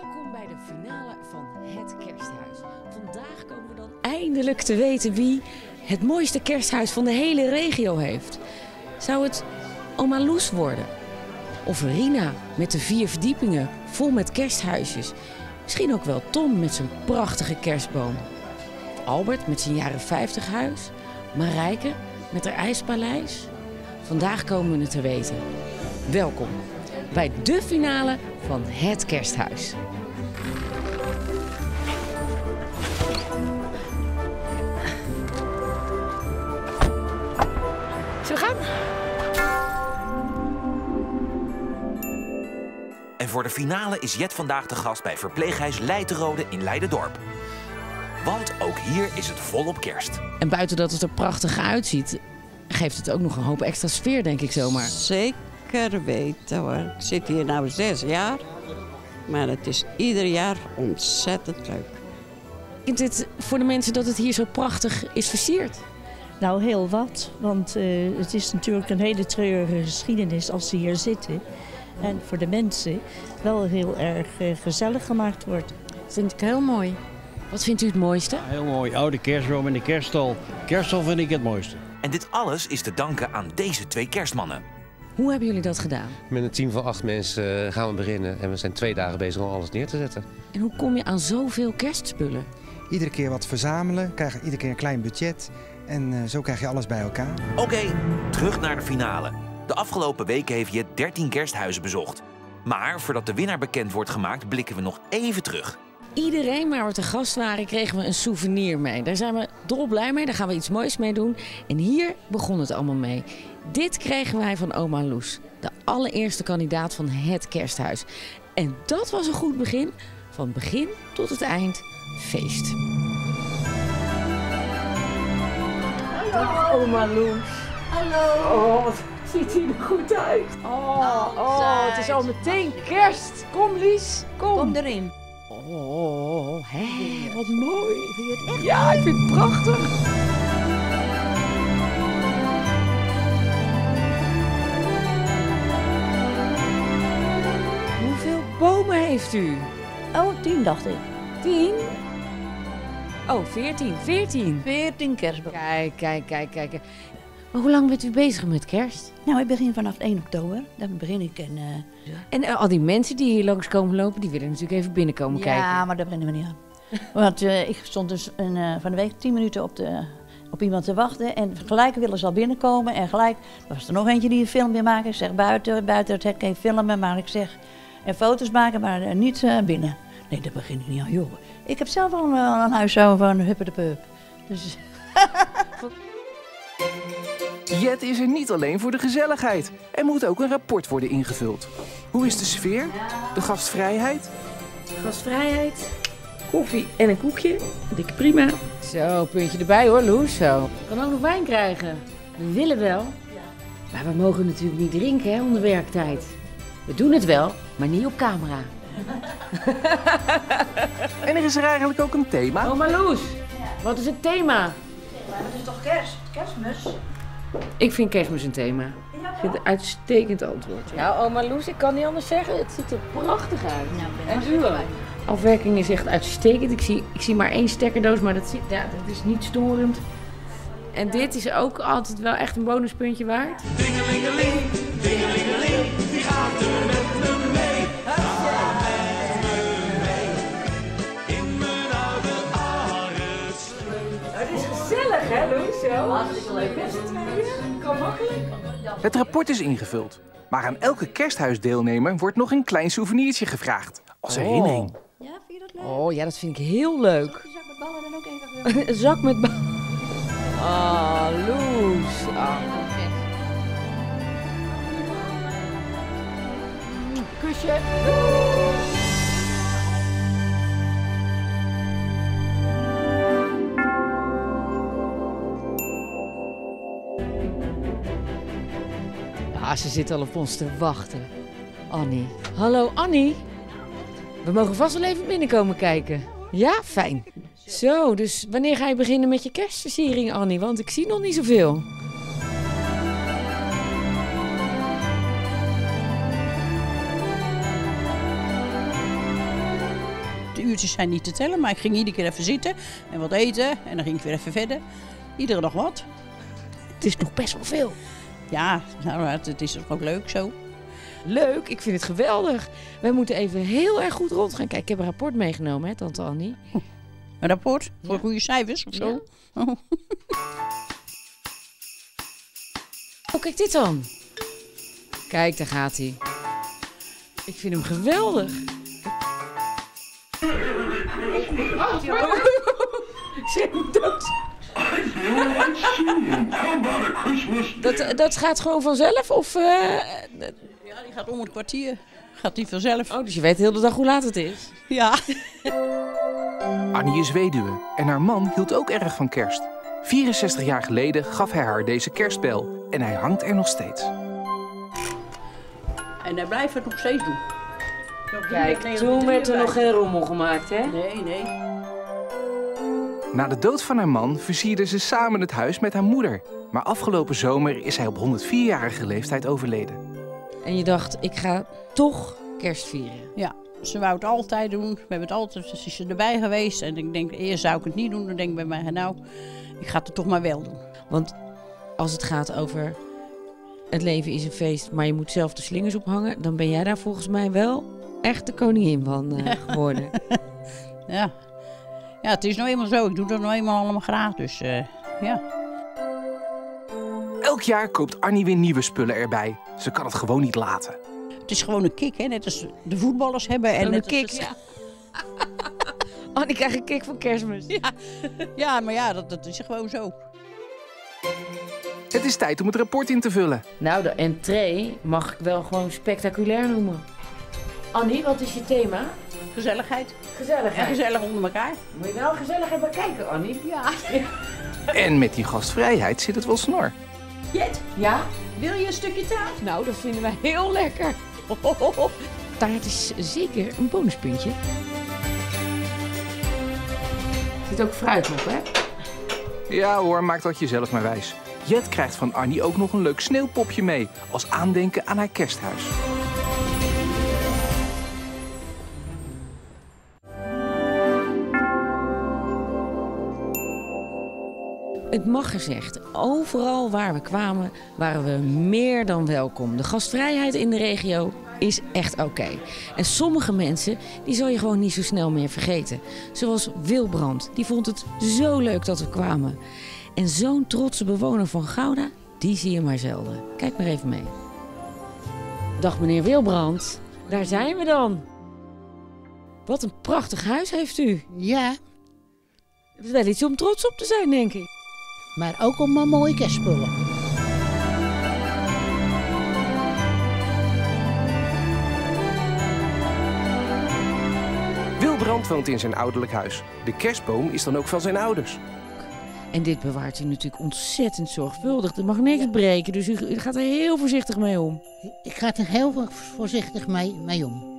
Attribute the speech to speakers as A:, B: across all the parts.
A: Welkom bij de finale van het kersthuis. Vandaag komen we dan eindelijk te weten wie het mooiste kersthuis van de hele regio heeft. Zou het Oma Loes worden? Of Rina met de vier verdiepingen vol met kersthuisjes? Misschien ook wel Tom met zijn prachtige kerstboom. Albert met zijn jaren 50 huis? Marijke met haar ijspaleis? Vandaag komen we het te weten. Welkom bij de finale van het kersthuis. Zullen we gaan?
B: En voor de finale is Jet vandaag de gast bij verpleeghuis Leiterode in Leidendorp. Want ook hier is het volop kerst.
A: En buiten dat het er prachtig uitziet, geeft het ook nog een hoop extra sfeer, denk ik zomaar.
C: Zeker weten hoor. Ik zit hier nu zes jaar. Maar het is ieder jaar ontzettend leuk.
A: Vindt het voor de mensen dat het hier zo prachtig is versierd?
D: Nou, heel wat. Want eh, het is natuurlijk een hele treurige geschiedenis als ze hier zitten. En voor de mensen wel heel erg eh, gezellig gemaakt wordt.
A: Dat vind ik heel mooi. Wat vindt u het mooiste?
E: Heel mooi, oude kerstboom en de kerststal. Kerststal vind ik het mooiste.
B: En dit alles is te danken aan deze twee kerstmannen.
A: Hoe hebben jullie dat gedaan?
F: Met een team van acht mensen eh, gaan we beginnen en we zijn twee dagen bezig om alles neer te zetten.
A: En hoe kom je aan zoveel kerstspullen?
G: Iedere keer wat verzamelen, krijg je iedere keer een klein budget. En eh, zo krijg je alles bij elkaar.
B: Oké, terug naar de finale. De afgelopen weken heeft Jet 13 kersthuizen bezocht. Maar voordat de winnaar bekend wordt gemaakt, blikken we nog even terug.
A: Iedereen waar we te gast waren, kregen we een souvenir mee. Daar zijn we dolblij mee, daar gaan we iets moois mee doen. En hier begon het allemaal mee. Dit kregen wij van oma Loes, de allereerste kandidaat van het kersthuis. En dat was een goed begin, van begin tot het eind, feest. Dag oma Loes. Hallo. Oh, wat ziet hij er goed uit. Oh, oh, het is al meteen kerst. Kom Lies, kom.
D: Kom erin.
A: Oh, hè, wat mooi. Vind je het echt Ja, ik vind het prachtig. Hoeveel bomen heeft u?
D: Oh, tien dacht ik.
A: Tien? Oh, veertien. Veertien.
D: Veertien kerstboom.
A: Kijk, kijk, kijk, kijk. Maar hoe lang bent u bezig met kerst?
D: Nou, ik begin vanaf 1 oktober. Dan begin ik en... eh,
A: En eh, al die mensen die hier langs komen lopen, die willen natuurlijk even binnenkomen
D: ja,
A: kijken.
D: maar daar beginnen we niet aan. Want eh, ik stond dus een, van de week tien minuten op, de, op iemand te wachten. En gelijk willen ze al binnenkomen. En gelijk was er nog eentje die een film wil maken. Ik zeg buiten, buiten het hek even filmen. Maar ik zeg, en foto's maken, maar niet binnen. Nee, daar begin ik niet aan, joh. Ik heb zelf al een, al een huis zo van huppe de pup. Dus
H: Jet is er niet alleen voor de gezelligheid. Er moet ook een rapport worden ingevuld. Hoe is de sfeer? De gastvrijheid?
A: Gastvrijheid, koffie en een koekje. Dikke prima. Zo, puntje erbij hoor, Loes. Zo. Kan ook nog wijn krijgen. We willen wel. Maar we mogen natuurlijk niet drinken hè, onder werktijd. We doen het wel, maar niet op camera.
H: En er is er eigenlijk ook een thema.
A: Oma Loes, wat is het thema?
D: het is toch kerst? Kerstmis?
A: Ik vind kerstmis een thema. Ik vind het een uitstekend antwoord. Ja, oma Loes, ik kan niet anders zeggen. Het ziet er prachtig uit. en u ook. Afwerking is echt uitstekend. Ik zie, ik zie maar één stekkerdoos, maar dat, ja, dat is niet storend. En dit is ook altijd wel echt een bonuspuntje waard. Het Hartstikke leuk. Best Kan makkelijk.
H: Het rapport is ingevuld. Maar aan elke kersthuisdeelnemer wordt nog een klein souvenirtje gevraagd. Als herinnering.
D: Ja, vind je dat leuk?
A: Oh ja, dat vind ik heel leuk.
D: Die zak met ballen dan ook even.
A: Een zak met ba- Ah, Loes. Ah. Kusje. Ah, ze zit al op ons te wachten. Annie. Hallo Annie. We mogen vast wel even binnenkomen kijken. Ja, fijn. Zo, dus wanneer ga je beginnen met je kerstversiering, Annie? Want ik zie nog niet zoveel.
I: de uurtjes zijn niet te tellen, maar ik ging iedere keer even zitten en wat eten. En dan ging ik weer even verder. Iedere dag wat.
A: Het is nog best wel veel.
I: Ja, nou, het, het is toch ook leuk zo.
A: Leuk, ik vind het geweldig. Wij moeten even heel erg goed rond gaan kijken. Ik heb een rapport meegenomen, hè, tante Annie.
I: Een rapport voor goede cijfers of zo.
A: Ja.
I: Oh.
A: Oh, kijk dit dan. Kijk, daar gaat hij. Ik vind hem geweldig. Ze hem dood. Dat, dat gaat gewoon vanzelf? Of, eh,
I: Ja, die gaat om het kwartier. Gaat die vanzelf.
A: Oh, dus je weet heel de dag hoe laat het is?
I: Ja.
H: Annie is weduwe en haar man hield ook erg van kerst. 64 jaar geleden gaf hij haar deze kerstbel en hij hangt er nog steeds.
I: En hij blijft het nog steeds doen.
A: Kijk, toen werd er nog geen rommel gemaakt, hè?
I: Nee, nee.
H: Na de dood van haar man versierde ze samen het huis met haar moeder. Maar afgelopen zomer is hij op 104-jarige leeftijd overleden.
A: En je dacht, ik ga toch kerst vieren.
I: Ja, ze wou het altijd doen. We hebben het altijd, ze is erbij geweest. En ik denk, eerst zou ik het niet doen. Dan denk ik bij mij, nou, ik ga het toch maar wel doen.
A: Want als het gaat over het leven is een feest, maar je moet zelf de slingers ophangen, dan ben jij daar volgens mij wel echt de koningin van eh, geworden.
I: Ja. Ja, het is nou eenmaal zo. Ik doe dat nou eenmaal allemaal graag. Dus eh, ja.
H: Elk jaar koopt Annie weer nieuwe spullen erbij. Ze kan het gewoon niet laten.
I: Het is gewoon een kick, hè? net als de voetballers hebben. En
A: een kick,
I: het-
A: Oh, ik krijg een kick van kerstmis.
I: Ja, ja maar ja, dat, dat is gewoon zo.
H: Het is tijd om het rapport in te vullen.
A: Nou, de entree mag ik wel gewoon spectaculair noemen. Annie, wat is je thema?
I: Gezelligheid.
A: Gezelligheid.
I: En gezellig onder elkaar.
A: Moet je wel gezellig hebben kijken, Annie?
I: Ja.
H: En met die gastvrijheid zit het wel snor.
I: Jet,
A: Ja?
I: wil je een stukje taart?
A: Nou, dat vinden wij heel lekker. Taart is zeker een bonuspuntje. Er zit ook fruit op, hè?
H: Ja hoor, maak dat jezelf maar wijs. Jet krijgt van Annie ook nog een leuk sneeuwpopje mee. Als aandenken aan haar kersthuis.
A: Het mag gezegd, overal waar we kwamen waren we meer dan welkom. De gastvrijheid in de regio is echt oké. En sommige mensen, die zal je gewoon niet zo snel meer vergeten. Zoals Wilbrand, die vond het zo leuk dat we kwamen. En zo'n trotse bewoner van Gouda, die zie je maar zelden. Kijk maar even mee. Dag meneer Wilbrand, daar zijn we dan. Wat een prachtig huis heeft u.
J: Ja,
A: Het is wel iets om trots op te zijn, denk ik.
J: Maar ook om maar mooie kerstspullen.
H: Wilbrand woont in zijn ouderlijk huis. De kerstboom is dan ook van zijn ouders.
A: En dit bewaart u natuurlijk ontzettend zorgvuldig. Er mag niks breken, dus u, gaat er heel voorzichtig mee om.
J: Ik ga er heel vo- voorzichtig mee, mee om.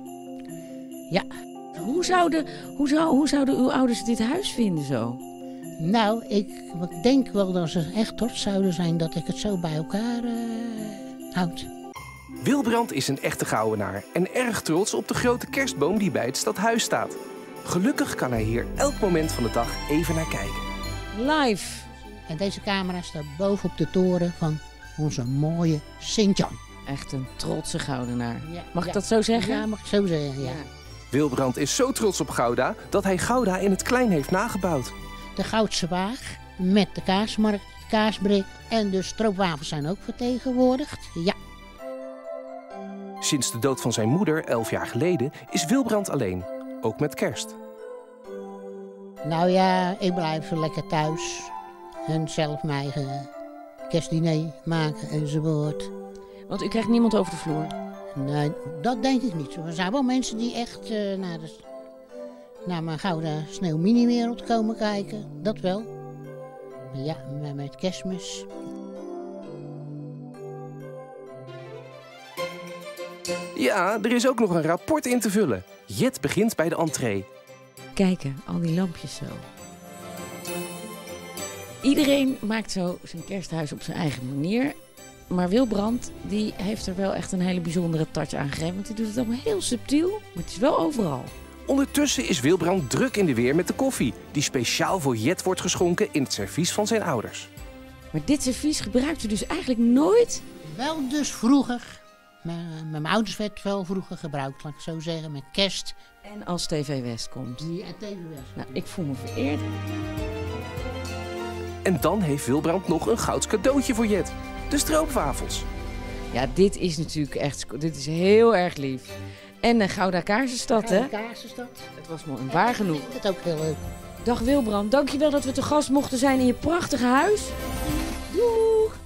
A: Hoe zouden, hoe, zou, hoe zouden uw ouders dit huis vinden zo?
J: Nou, ik denk wel dat ze echt trots zouden zijn dat ik het zo bij elkaar eh, houd.
H: Wilbrand is een echte Gouwenaar en erg trots op de grote kerstboom die bij het stadhuis staat. Gelukkig kan hij hier elk moment van de dag even naar kijken.
A: Live.
J: En deze camera staat boven op de toren van onze mooie Sint-Jan.
A: Echt een trotse goudenaar.
J: Ja,
A: Mag
J: ja.
A: ik dat zo zeggen?
J: Ja, mag ik zo zeggen, ja.
H: Wilbrand is zo trots op Gouda dat hij Gouda in het klein heeft nagebouwd.
J: De Goudse Waag met de kaasmarkt, de kaasbrik en de stroopwafels zijn ook vertegenwoordigd. Ja,
H: Sinds de dood van zijn moeder, elf jaar geleden, is Wilbrand alleen. Ook met kerst.
J: nou ja, ik blijf lekker thuis. En zelf mijn eigen kerstdiner maken enzovoort.
A: Want u krijgt niemand over de vloer.
J: Nee, dat denk ik niet. Er zijn wel mensen die echt eh, naar, de, naar mijn gouden sneeuwmini-wereld komen kijken. Dat wel. Maar ja, met, met kerstmis.
H: Ja, er is ook nog een rapport in te vullen. Jet begint bij de entree.
A: Kijken, al die lampjes zo. Iedereen maakt zo zijn kersthuis op zijn eigen manier. Maar Wilbrand, die heeft er wel echt een hele bijzondere touch aan gegeven. Want die doet het allemaal heel subtiel, maar het is wel overal.
H: Ondertussen is Wilbrand druk in de weer met de koffie... die speciaal voor Jet wordt geschonken in het servies van zijn ouders.
A: Maar dit servies gebruikt u dus eigenlijk nooit?
J: Wel dus vroeger. Mijn, met mijn ouders werd wel vroeger gebruikt, laat ik zo zeggen, met kerst.
A: En als TV West komt?
J: Ja, TV West.
A: Nou, ik voel me vereerd.
H: En dan heeft Wilbrand nog een gouds cadeautje voor Jet. De stroopwafels.
A: Ja, dit is natuurlijk echt... Dit is heel erg lief. En een Gouda Kaarsenstad, hè?
J: Gouda Kaarsenstad.
A: Het was mooi, waar genoeg.
J: Ik vind het ook heel leuk.
A: Dag Wilbrand, dankjewel dat we te gast mochten zijn in je prachtige huis. Doeg!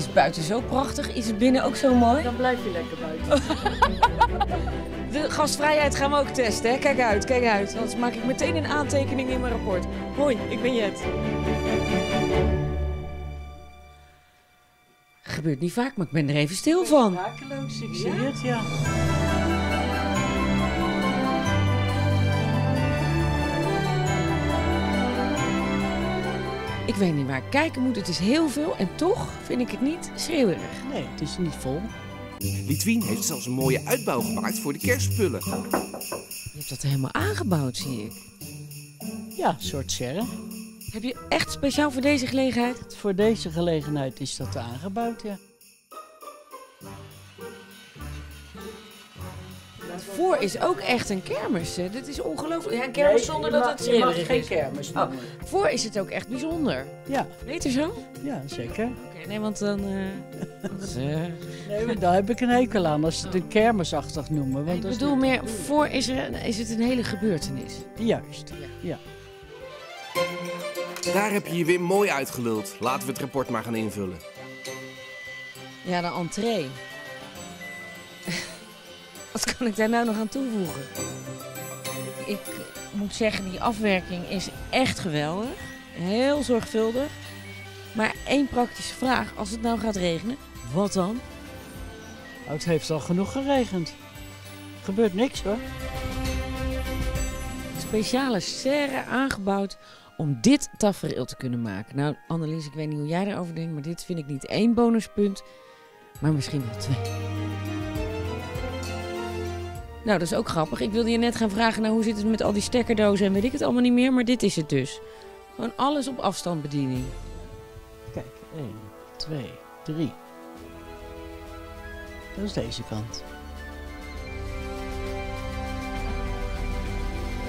A: Is buiten zo prachtig. Is het binnen ook zo mooi?
D: Dan blijf je lekker buiten.
A: De gastvrijheid gaan we ook testen. Hè? Kijk uit, kijk uit. Anders maak ik meteen een aantekening in mijn rapport. Hoi, ik ben Jet. Gebeurt niet vaak, maar ik ben er even stil van.
E: Rakeloos, ik zie het, ja.
A: Ik weet niet waar ik kijken moet. Het is heel veel en toch vind ik het niet schreeuwerig.
E: Nee, het is niet vol.
H: Litwien heeft zelfs een mooie uitbouw gemaakt voor de kerstspullen.
A: Je hebt dat helemaal aangebouwd, zie ik.
E: Ja, een soort serre.
A: Heb je echt speciaal voor deze gelegenheid?
E: Voor deze gelegenheid is dat aangebouwd, ja.
A: Voor is ook echt een kermis. Hè? Dit is ongelooflijk. Ja, een kermis zonder dat het schreeuwerig is.
E: geen kermis
A: Oh, voor is het ook echt bijzonder.
E: Ja,
A: Beter zo? Oké,
E: ja, zeker.
A: nee, want dan...
E: Nee, maar daar heb ik een hekel aan als ze het een kermisachtig noemen. Want
A: ik bedoel meer, voor is, er, is het een hele gebeurtenis.
E: Juist, ja.
H: Daar heb je je weer mooi uitgeluld. Laten we het rapport maar gaan invullen.
A: Ja, de entree. Wat kan ik daar nou nog aan toevoegen? Ik moet zeggen, die afwerking is echt geweldig. Heel zorgvuldig. Maar één praktische vraag. Als het nou gaat regenen, wat dan?
E: Oh, het heeft al genoeg geregend. Gebeurt niks hoor.
A: Speciale serre aangebouwd om dit tafereel te kunnen maken. Nou, Annelies, ik weet niet hoe jij daarover denkt, maar dit vind ik niet één bonuspunt, maar misschien wel twee. Nou, dat is ook grappig. Ik wilde je net gaan vragen, nou, hoe zit het met al die stekkerdozen en weet ik het allemaal niet meer, maar dit is het dus. Gewoon alles op afstandsbediening.
E: Kijk, 1, 2, 3. Dat is deze kant.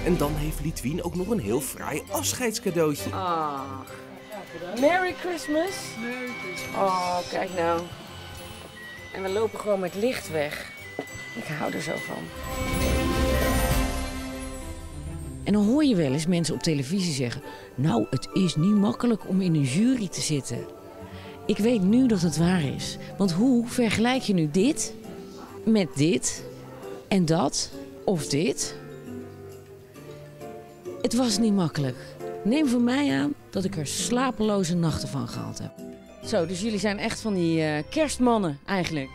H: En dan heeft Litwien ook nog een heel fraai afscheidscadeautje.
A: Ach. Merry Christmas. Merry Christmas. Oh, kijk nou. En we lopen gewoon met licht weg. Ik hou er zo van. En dan hoor je wel eens mensen op televisie zeggen... Nou, het is niet makkelijk om in een jury te zitten. Ik weet nu dat het waar is. Want hoe vergelijk je nu dit met dit en dat of dit? Het was niet makkelijk. Neem van mij aan dat ik er slapeloze nachten van gehad heb. Zo, dus jullie zijn echt van die eh, kerstmannen eigenlijk.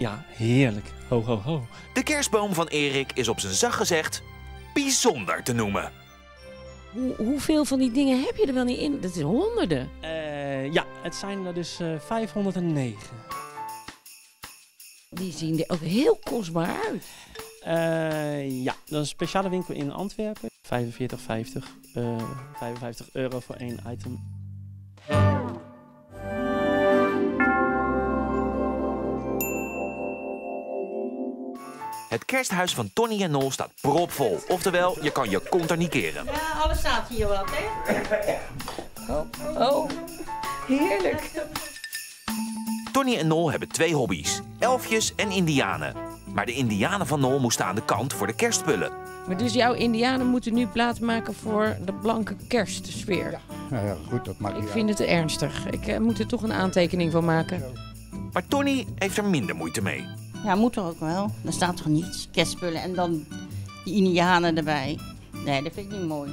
K: Ja, heerlijk. Ho, ho, ho.
B: De kerstboom van Erik is op zijn zacht gezegd bijzonder te noemen.
A: Hoe, hoeveel van die dingen heb je er wel niet in? Dat is honderden.
K: Eh, ja, het zijn er dus eh 509.
A: Die zien er ook heel kostbaar uit.
K: Eh, ja, dat is een speciale winkel in Antwerpen. 45,50 eh 55 euro voor één item.
B: Het kersthuis van Tony en Nol staat propvol. Oftewel, je kan je kont er niet keren.
I: Ja, alles staat hier wat, hè?
A: Oh, heerlijk.
B: Tony en Nol hebben twee hobby's: elfjes en indianen. Maar de indianen van Nol moesten aan de kant voor de kerstspullen.
A: Maar dus jouw indianen moeten nu plaatsmaken voor de blanke kerstsfeer.
L: Nou ja, goed, dat maakt
A: Ik vind het ernstig. Ik eh, moet er toch een aantekening van maken.
B: Maar Tony heeft er minder moeite mee.
I: Ja, moet er ook wel. Dan staat toch niets. Kerstspullen en dan die indianen erbij. Nee, dat vind ik niet mooi.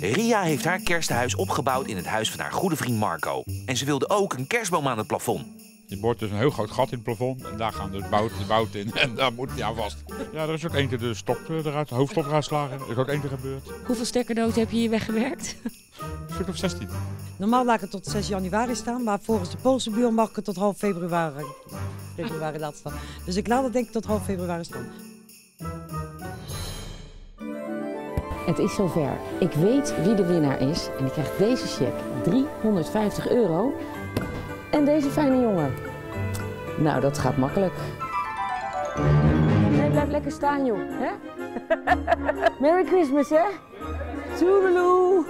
B: Ria heeft haar kersthuis opgebouwd in het huis van haar goede vriend Marco. En ze wilde ook een kerstboom aan het plafond.
L: Je boort dus een heel groot gat in het plafond en daar gaan dus bout, de bout in en daar moet hij aan vast. Ja, er is ook één keer de stop eh, eruit, de hoofdstop eruit slagen. Er is ook één keer gebeurd.
A: Hoeveel stekkerdoten heb je hier weggewerkt?
L: Een stuk of 16.
M: Normaal laat ik het tot 6 januari staan, maar volgens de Poolse buur mag ik het tot half februari, februari laten staan. Dus ik laat het denk ik tot half februari staan.
A: Het is zover. Ik weet wie de winnaar is en ik krijg deze cheque. 350 euro. En deze fijne jongen. Nou, dat gaat makkelijk. Nee, blijf lekker staan, joh. Hè? Merry Christmas, hè? Toedeloe.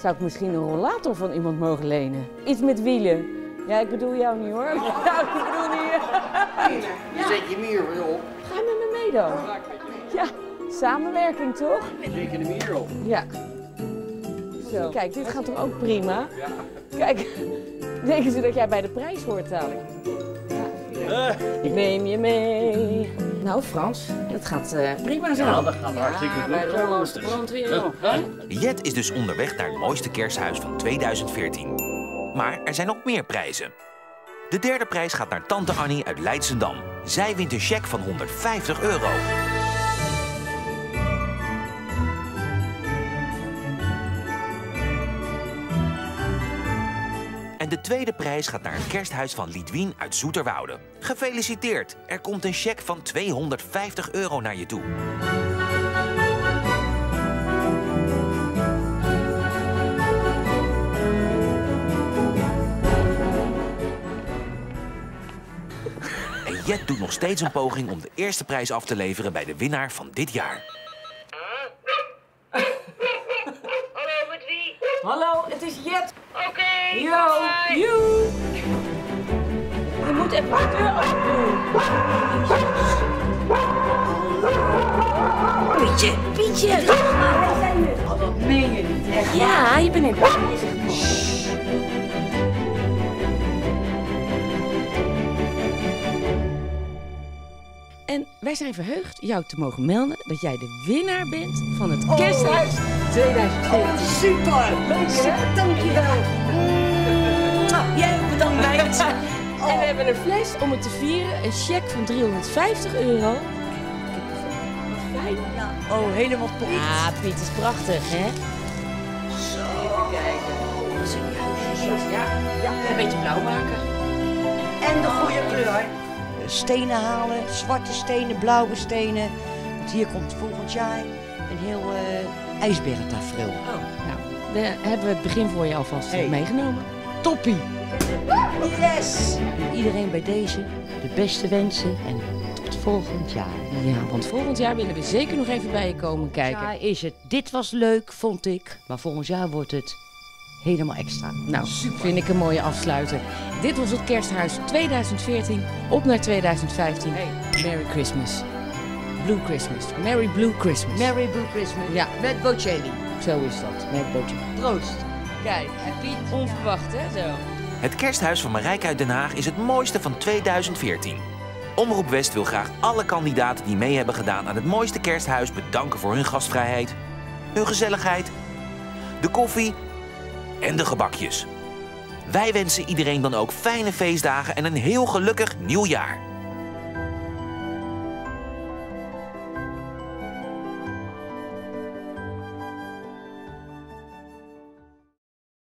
A: Zou ik misschien een rollator van iemand mogen lenen? Iets met wielen. Ja, ik bedoel jou niet, hoor. Ja, ik bedoel niet.
N: Je zet je mier weer op.
A: Ga je met me mee dan? Ja, samenwerking toch?
N: Zet je de mier op.
A: Ja. Zo. Kijk, dit gaat toch ook prima? Kijk, denken ze dat jij bij de prijs hoort dadelijk? Ja. Ik neem je mee. Nou, Frans, dat gaat eh, prima zo.
N: Ja, dat gaat hartstikke
A: Ja,
N: goed.
A: Bij de Hollandse brandweer ook, hè?
B: Jet is dus onderweg naar het mooiste kersthuis van 2014. Maar er zijn nog meer prijzen. De derde prijs gaat naar tante Annie uit Leidsendam. Zij wint een cheque van 150 euro. En de tweede prijs gaat naar het kersthuis van Lidwien uit Zoeterwoude. Gefeliciteerd! Er komt een cheque van 250 euro naar je toe. En Jet doet nog steeds een poging om de eerste prijs af te leveren bij de winnaar van dit jaar.
A: Hallo, het is Jet.
O: Oké,
A: Yo,
O: bye.
A: joe. Je moet even de deur open doen. Pietje, Pietje. Oh, dat meen je niet, echt? Ja, je bent in En wij zijn verheugd jou te mogen melden dat jij de winnaar bent van het Kersthuis 2014.
O: Oh, super! Leuk, super, dankjewel. Meid.
A: En we hebben een fles om het te vieren, een cheque van 350 euro. Wat fijn.
O: Oh, helemaal top.
A: Ja, Piet is prachtig, hè?
O: Zo. Even kijken.
A: Ja, ja. Een beetje blauw maken.
O: En de goede kleur. Stenen halen, zwarte stenen, blauwe stenen. Want hier komt volgend jaar een heel uh.
A: Oh, nou, we hebben het begin voor je alvast
O: Hey.
A: meegenomen.
O: Toppie! Yes! Iedereen bij deze de beste wensen en tot volgend jaar.
A: Ja, want volgend jaar willen we zeker nog even bij je komen kijken.
O: Ja, is het. Dit was leuk, vond ik. Maar volgend jaar wordt het helemaal extra.
A: Nou, vind ik een mooie afsluiter. Dit was het Kersthuis 2014. Op naar 2015. Merry Christmas. Blue Christmas. Merry Blue Christmas.
O: Merry Blue Christmas.
A: Ja,
O: Met Bocelli.
A: zo is dat. Merry Bootje.
O: Proost.
A: Kijk, Piet, onverwacht hè, zo.
B: Het kersthuis van Marijke uit Den Haag is het mooiste van 2014. Omroep West wil graag alle kandidaten die mee hebben gedaan aan het mooiste kersthuis bedanken voor hun gastvrijheid, hun gezelligheid, de koffie en de gebakjes. Wij wensen iedereen dan ook fijne feestdagen en een heel gelukkig nieuwjaar.